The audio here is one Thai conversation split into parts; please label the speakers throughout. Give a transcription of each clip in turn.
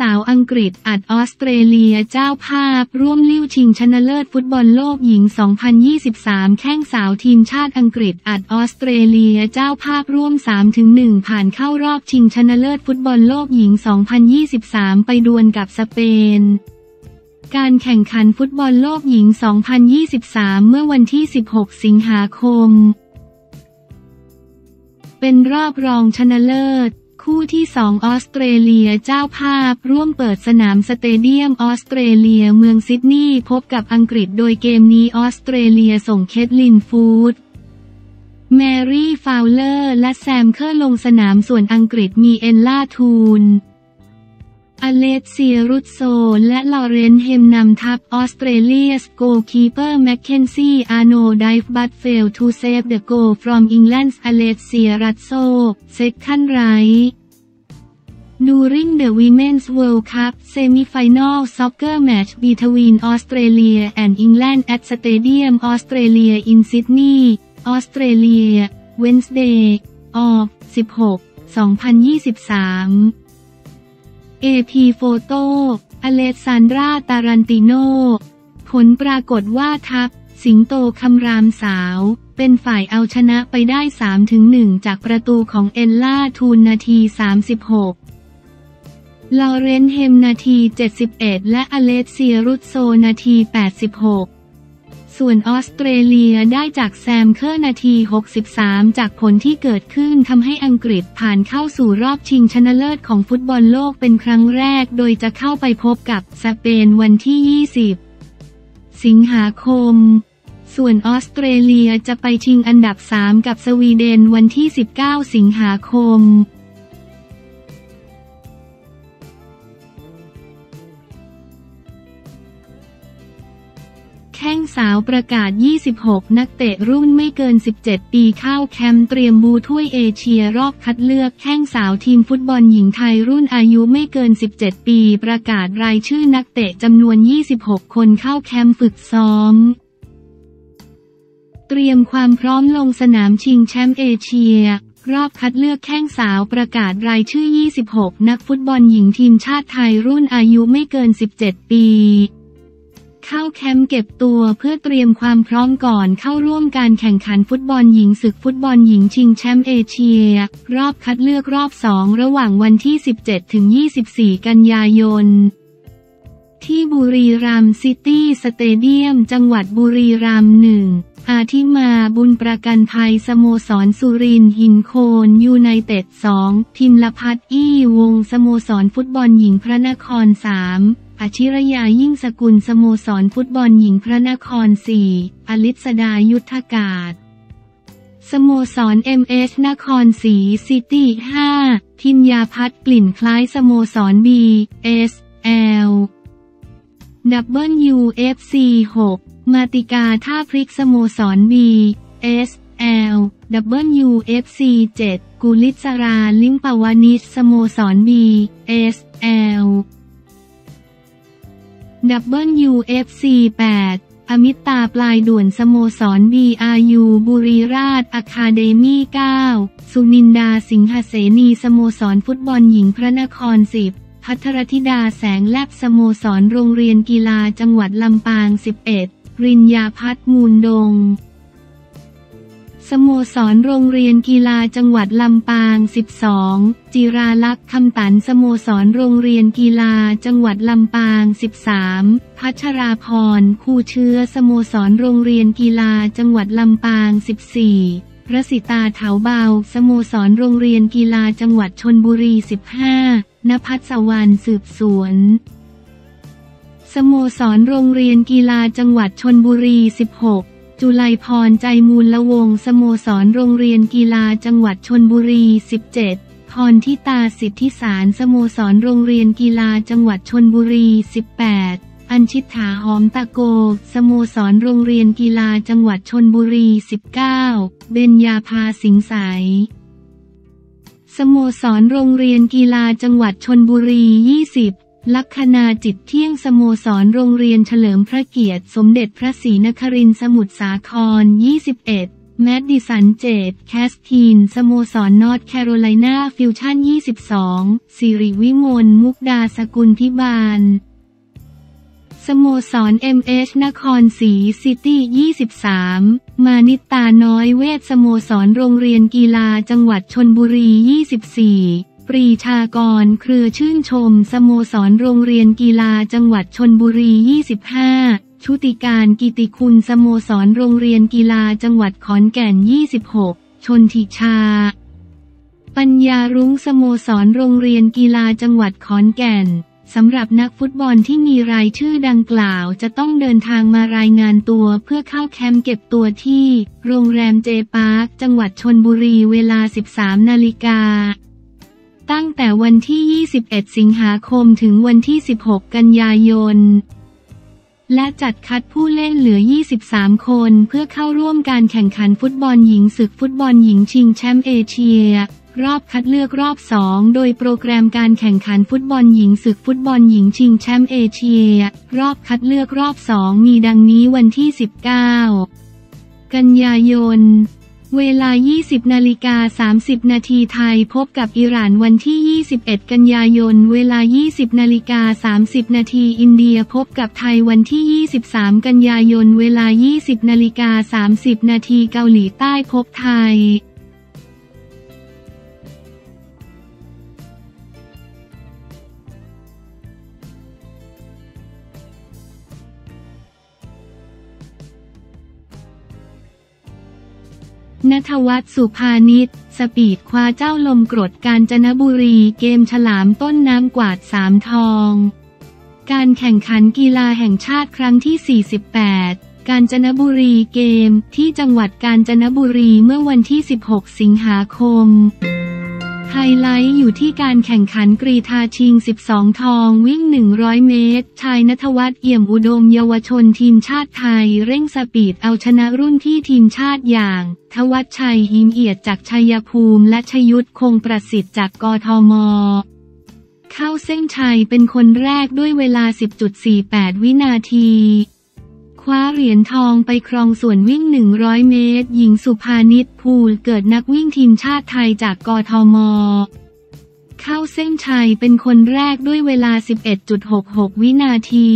Speaker 1: สาวอังกฤษอัดออสเตรเลียเจ้าภาพ ร่วมลิ้วชิงชนะเลิศฟุตบอลโลกหญิง 2023 แข้งสาวทีมชาติอังกฤษอัดออสเตรเลียเจ้าภาพร่วม 3-1 ผ่านเข้ารอบชิงชนะเลิศฟุตบอลโลกหญิง 2023 ไปดวลกับสเปนการแข่งขันฟุตบอลโลกหญิง 2023 เมื่อวันที่ 16 สิงหาคม เป็นรอบรองชนะเลิศ คู่ที่2ออสเตรเลียเจ้าภาพ ร่วมเปิดสนามสเตเดียมออสเตรเลียเมืองซิดนีย์พบกับอังกฤษโดยเกมนี้ออสเตรเลียส่งเคทลินฟูดแมรี่ฟาวเลอร์ และแซมเคอร์ลงสนามส่วนอังกฤษมีเอลล่าทูนอเลสเซียรุตโซ และลอเรนเฮมนำทัพ Australia's goalkeeper Mackenzie Arnold dives but fails to save the goalฟรอมอิงแลนด์อเลสเซียรัตโซเซคันไร During the Women's World Cup semi-final soccer match between Australia and England at Stadium Australia in Sydney, Australia, Wednesday, of 16 2023 AP โฟโต้อเลซานดราตารันติโน ผลปรากฏว่าทัพ สิงโตคำรามสาว เป็นฝ่ายเอาชนะไปได้ 3-1 จากประตูของเอลล่าทูนนาที 36 ลอเรนเฮมนาที 71 และอเลสเซียรุตโซนาที 86 ส่วนออสเตรเลียได้จากแซมเคอร์นาที 63 จากผลที่เกิดขึ้นทำให้อังกฤษผ่านเข้าสู่รอบชิงชนะเลิศของฟุตบอลโลกเป็นครั้งแรก โดยจะเข้าไปพบกับสเปนวันที่ 20 สิงหาคมส่วนออสเตรเลียจะไปชิงอันดับ 3 กับสวีเดนวันที่ 19 สิงหาคม แข้งสาวประกาศ 26 นักเตะรุ่นไม่เกิน 17 ปีเข้าแคมป์เตรียมบูถ้วยเอเชียรอบคัดเลือกแข้งสาวทีมฟุตบอลหญิงไทยรุ่นอายุไม่เกิน 17 ปี ประกาศรายชื่อนักเตะจำนวน 26 คนเข้าแคมป์ฝึกซ้อม เตรียมความพร้อมลงสนามชิงแชมป์เอเชียรอบคัดเลือกแข้งสาวประกาศรายชื่อ 26 นักฟุตบอลหญิงทีมชาติไทยรุ่นอายุไม่เกิน 17 ปี เข้าแคมป์เก็บตัวเพื่อเตรียมความพร้อมก่อนเข้าร่วมการแข่งขันฟุตบอลหญิงศึกฟุตบอลหญิงชิงแชมป์เอเชีย รอบคัดเลือกรอบสองระหว่างวันที่ 17 ถึง 24 กันยายน ที่บุรีรัมย์ซิตี้สเตเดียม จังหวัดบุรีรัมย์หนึ่ง อาทิมาบุญประกันภัยสโมสรสุรินทร์หินโคนยูไนเต็ดสองพิมลพัฒอี้วงสโมสรฟุตบอลหญิงพระนครสามอชิรยายิ่งสกุลสโมสรฟุตบอลหญิงพระนครสี่อลิศดายุทธกาศ สโมสร MS นครศรีซิตี้ 5 ทินยาพัฒกลิ่นคล้ายสโมสร B S L WFC 6 มาติกาท่าพริกสโมสร B S L WFC 7กุลิศราลิมปวานิชสโมสร B S L WFC 8อมิตาปลายด่วนสโมสร BRU บุรีราชอะคาเดมี่9สุนินดาสิงหเสนีสโมสรฟุตบอลหญิงพระนคร 10 พัทรธิดาแสงแลบสโมสรโรงเรียนกีฬาจังหวัดลำปาง 11 รินยาพัฒมูลดง สโมสรโรงเรียนกีฬาจังหวัดลำปาง 12 จิราลักษ์คำตันสโมสรโรงเรียนกีฬาจังหวัดลำปาง 13 พัชราพร คู่เชื้อสโมสรโรงเรียนกีฬาจังหวัดลำปาง 14รสิตาเถาเบา สโมสรโรงเรียนกีฬาจังหวัดชนบุรี 15 นภัสวรรณสืบสวน สโมสรโรงเรียนกีฬาจังหวัดชนบุรี 16 จุลไลพรใจมูลละวง สโมสรโรงเรียนกีฬาจังหวัดชนบุรี 17 พรทิตาสิทธิสาร สโมสรโรงเรียนกีฬาจังหวัดชนบุรี 18 อัญชิตถาหอมตะโก สโมสรโรงเรียนกีฬาจังหวัดชนบุรี 19 เบญญาภาสิงสายสโมสรโรงเรียนกีฬาจังหวัดชนบุรี 20 ลัคนาจิตเที่ยงสโมสรโรงเรียนเฉลิมพระเกียรติ สมเด็จพระศรีนครินทร์สมุทรสาคร 21 แมดดิสันเจดแคสทีน สโมสรนอร์ทแคโรไลนาฟิวชั่น 22 สิริวิมลมุกดาสกุลพิบาล สโมสร MH นครศรีซิตี้ 23 มานิตาน้อยเวทสโมสรโรงเรียนกีฬาจังหวัดชลบุรี 24 ปรีชากร เครือชื่นชม สโมสรโรงเรียนกีฬาจังหวัดชลบุรี 25 ชุติการกิติคุณสโมสรโรงเรียนกีฬาจังหวัดขอนแก่น 26 ชนทิชา ปัญญารุ้งสโมสรโรงเรียนกีฬาจังหวัดขอนแก่นสำหรับนักฟุตบอลที่มีรายชื่อดังกล่าวจะต้องเดินทางมารายงานตัวเพื่อเข้าแคมป์เก็บตัวที่ โรงแรมเจปาร์คจังหวัดชนบุรีเวลา 13 นาฬิกา ตั้งแต่วันที่ 21 สิงหาคมถึงวันที่ 16 กันยายน และจัดคัดผู้เล่นเหลือ 23 คนเพื่อเข้าร่วมการแข่งขันฟุตบอลหญิงศึกฟุตบอลหญิงชิงแชมป์เอเชีย รอบคัดเลือกรอบ 2 โดยโปรแกรมการแข่งขันฟุตบอลหญิงศึกฟุตบอลหญิงชิงแชมป์เอเชีย รอบคัดเลือกรอบ 2 มีดังนี้วันที่ 19 กันยายน เวลา 20 นาฬิกา 30 นาทีไทยพบกับอิหร่านวันที่ 21 กันยายน เวลา 20 นาฬิกา 30 นาทีอินเดียพบกับไทยวันที่ 23 กันยายน เวลา 20 นาฬิกา 30 นาทีเกาหลีใต้พบไทย นทวัฒน์สุภานิชสปีดคว้าเจ้าลมกรดกาญจนบุรีเกมฉลามต้นน้ำกวาดสามทอง การแข่งขันกีฬาแห่งชาติครั้งที่ 48 กาญจนบุรีเกมที่จังหวัดกาญจนบุรีเมื่อวันที่ 16 สิงหาคม ไฮไลท์อยู่ที่การแข่งขันกรีธาชิง 12 ทองวิ่ง 100 เมตร ชายนัทวัฒน์เอี่ยมอุดมเยาวชนทีมชาติไทย เร่งสปีดเอาชนะรุ่นพี่ทีมชาติอย่าง ทวัชชัยหิมเอียดจากชัยภูมิ และชยุทธคงประสิทธิ์จากกทม เข้าเส้นชัยเป็นคนแรกด้วยเวลา 10.48 วินาที คว้าเหรียญทองไปครองส่วนวิ่ง 100 เมตร หญิงสุภานิชภูลเกิดนักวิ่งทีมชาติไทยจากกทม เข้าเส้นชัยเป็นคนแรกด้วยเวลา 11.66 วินาที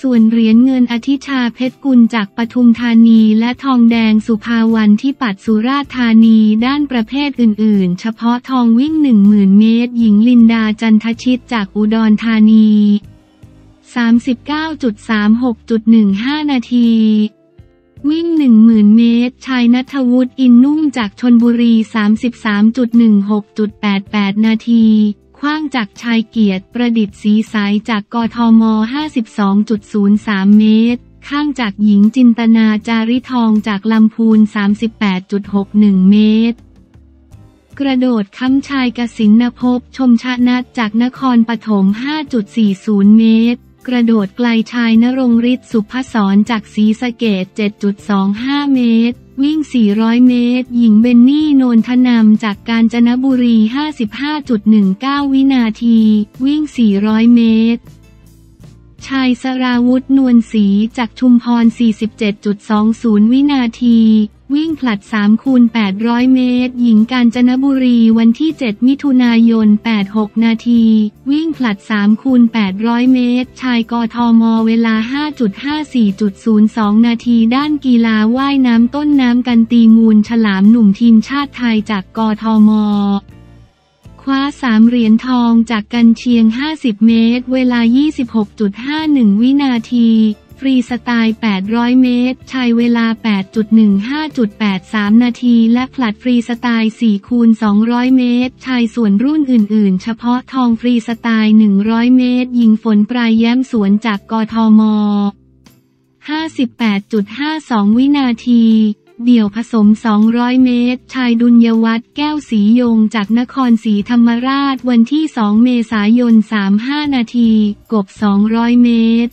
Speaker 1: ส่วนเหรียญเงินอธิชาเพชรกุลจากปทุมธานีและทองแดงสุภาวันที่ปัดสุราธานีด้านประเภทอื่น ๆ เฉพาะทองวิ่ง 10,000 เมตร หญิงลินดาจันทชิตจากอุดรธานี 39.36.15 นาที วิ่ง 10,000 เมตร ชายนัทวุฒิอินนุ่มจากชนบุรี 33.16.88 นาทีคว้างจากชายเกียรติประดิษฐ์สีสายจากกทม 52.03 เมตร ข้างจากหญิงจินตนาจาริทองจากลำพูน 38.61 เมตร กระโดดค้ำชายกสินนภพชมชนะจากนครปฐม 5.40 เมตร กระโดดไกลชายนรงฤทธิ์สุภศรจากสีสะเกต7.25 เมตร วิ่ง 400 เมตร หญิงเบนนี่โนนทนำจากกาญจนบุรี 55.19 วินาที วิ่ง 400 เมตร ชายสราวุธนวลศรีจากชุมพร 47.20 วินาที วิ่งผลัด3คูณ800 เมตร หญิงกาญจนบุรีวันที่ 7 มิถุนายน 86 นาที วิ่งผลัด3คูณ800 เมตร ชายกทม เวลา 5.54.02 นาทีด้านกีฬาว่ายน้ำต้นน้ำกันตีมูลฉลามหนุ่มทีมชาติไทยจากกทมคว้า3เหรียญทองจากกันเชียง 50 เมตร เวลา 26.51 วินาที รีสไตล์ 800 เมตรชายเวลา 8.15.83 นาที และผลัดฟรีสไตล์4คูณ200 เมตร ชายส่วนรุ่นอื่น ๆ เฉพาะทองฟรีสไตล์ 100 เมตร ยิงฝนปลายแย้มสวนจากกทม 58.52 วินาทีเดี่ยวผสม 200 เมตร ชายดุลยวัฒน์แก้วสียง จากนครศรีธรรมราช วันที่ 2 เมษายน 35 นาที กบ 200 เมตร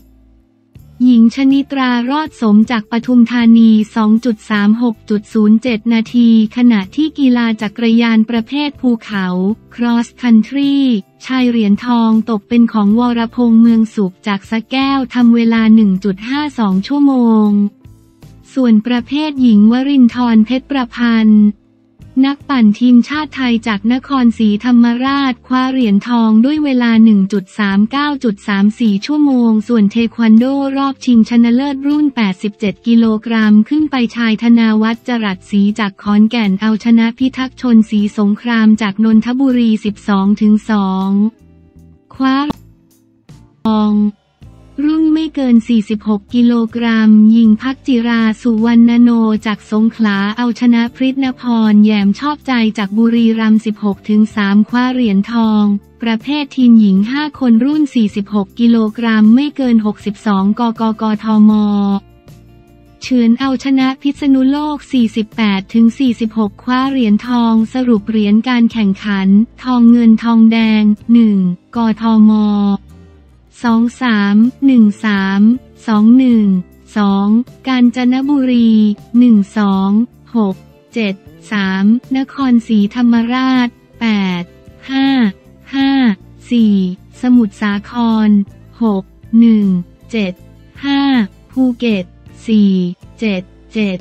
Speaker 1: หญิงชนิตรารอดสมจากปทุมธานี 2.36.07 นาที ขณะที่กีฬาจักรยานประเภทภูเขา Cross Country ชายเหรียญทองตกเป็นของวรพงษ์เมืองสุขจากสะแก้วทำเวลา 1.52 ชั่วโมง ส่วนประเภทหญิงวรินทร์เพชรประพันธ์ นักปั่นทีมชาติไทยจากนครศรีธรรมราช คว้าเหรียญทองด้วยเวลา 1.39.34 ชั่วโมง ส่วนเทควันโดรอบชิงชนะเลิศรุ่น 87 กิโลกรัมขึ้นไปชายธนาวัฒน์จรัสศรีจากขอนแก่นเอาชนะพิทักษ์ชนศรีสงครามจากนนทบุรี 12-2 คว้าทอง รุ่นไม่เกิน 46 กิโลกรัม ยิงพักจิราสุวรรณโนจากสงขลาเอาชนะพริตนพร แยมชอบใจจากบุรีรัมย์16-3คว้าเหรียญทอง ประเภททีมหญิง 5 คนรุ่น 46 กิโลกรัม ไม่เกิน 62 กกกทมเฉือนเอาชนะพิษณุโลก 48-46 คว้าเหรียญทอง สรุปเหรียญการแข่งขัน ทองเงินทองแดง 1 กทม สองสามหนึ่งสามสองหนึ่งสองกาญจนบุรีหนึ่งสองหกเจ็ดสามนครศรีธรรมราชแปดห้าห้าสี่สมุทรสาครหกหนึ่งเจ็ดห้าภูเก็ตสี่เจ็ดเจ็ด